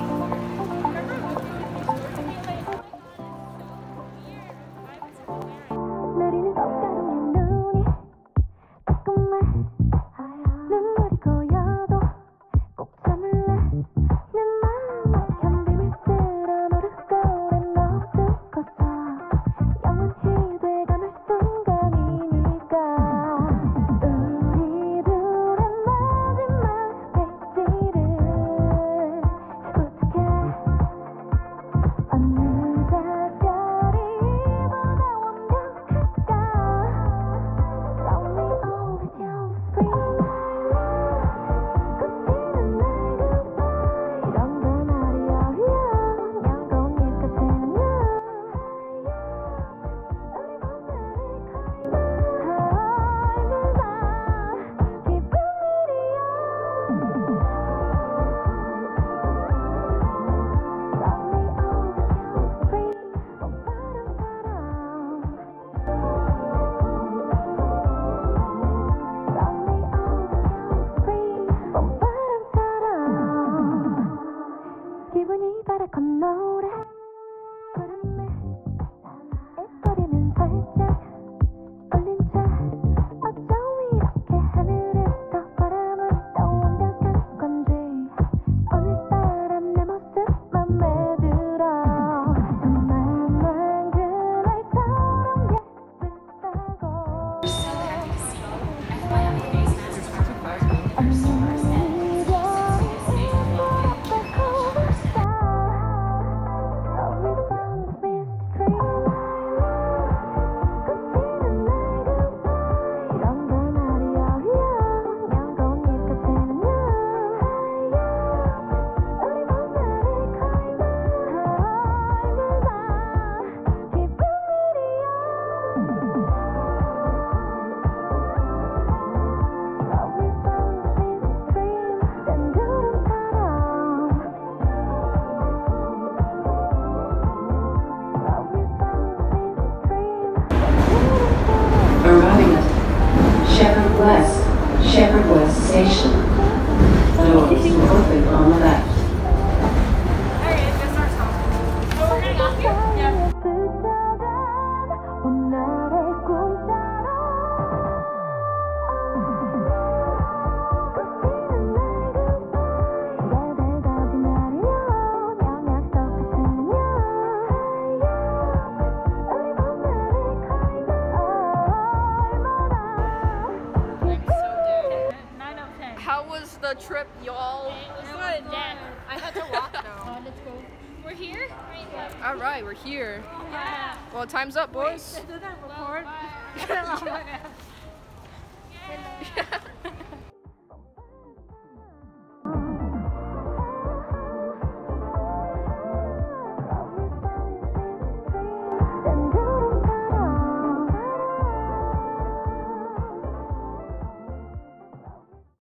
Bye. come on. open on the left. Right, so yeah. the trip, y'all. It was. I had to walk though. let's go. We're here? All right, we're here. Yeah. Well, time's up, boys. Wait, does that record? oh, yeah.